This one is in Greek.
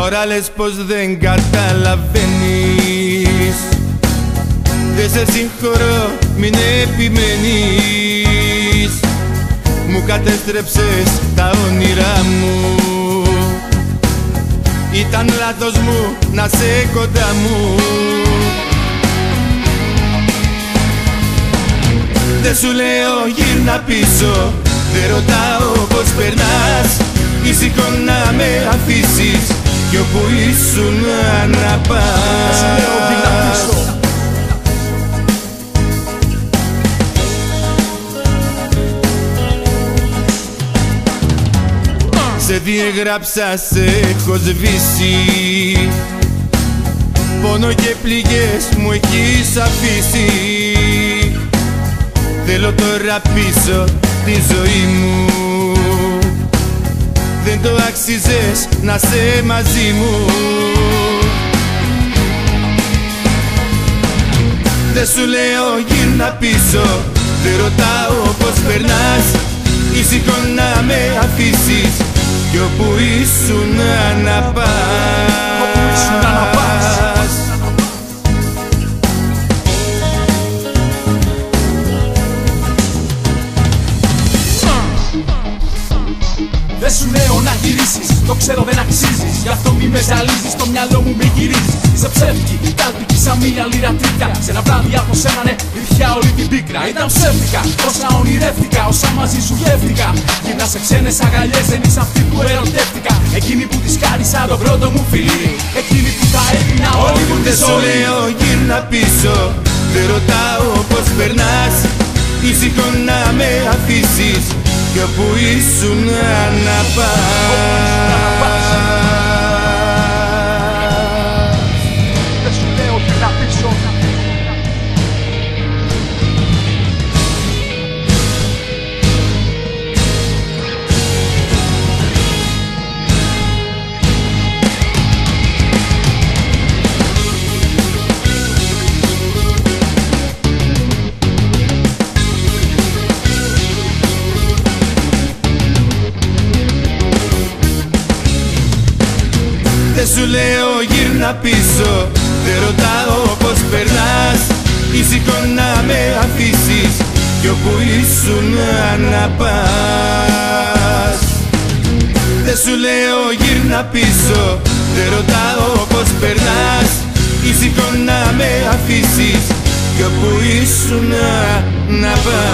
Τώρα λες πως δεν καταλαβαίνεις. Δεν σε συγχωρώ μην επιμένεις. Μου κατέστρεψες τα όνειρά μου. Ήταν λάθος μου να σε κοντά μου. Δεν σου λέω γύρνα πίσω. Δεν ρωτάω πως περνάς. Ήσυχο να με αφήσεις. Κι όπου ήσουν να πας. Δεν σου λέω γύρνα πίσω Σε διεγράψα, σε έχω σβήσει. Πόνο και πληγές μου έχεις αφήσει. Θέλω τώρα πίσω τη ζωή μου Δεν το άξιζες να σε μαζί μου Δεν σου λέω γύρνα πίσω Δεν ρωτάω πως περνάς Ήσυχο να με αφήσεις Κι όπου ήσουν να πας Δεν σου λέω να γυρίσεις, το ξέρω δεν αξίζεις. Γι' αυτό μη με ζαλίζεις, το μυαλό μου μη γυρίζεις. Είσαι ψεύτικη, κάλπικη σαν μία λίρα τρίκα Σε ένα βράδυ από σένα ναι, ήρθια όλη την πίκρα. Ήταν ψεύτικα, όσα ονειρεύτηκα, όσα μαζί σου γεύτηκα. Γυρνά σε ξένες αγκαλιές, δεν είσαι αυτή που ερωτεύτηκα. Εκείνη που της χάρισα το πρώτο μου φιλί. Εκείνη που θα έδινα όλη μου τη Δεν σου ζωή λέω γύρνα πίσω. Δεν ρωτάω πως περνάς. Ήσυχο να με αφήσεις Κι όπου ήσουν να πας σου λέω γύρνα πίσω. Δεν ρωτάω πως περνάς. Ήσυχο να με αφήσεις. Κι όπου ήσουν να πας Δεν σου λέω γύρνα πίσω. Δεν ρωτάω πως περνάς. Ήσυχο να με αφήσεις. Κι όπου ήσουν να πας Όπου ήσουν να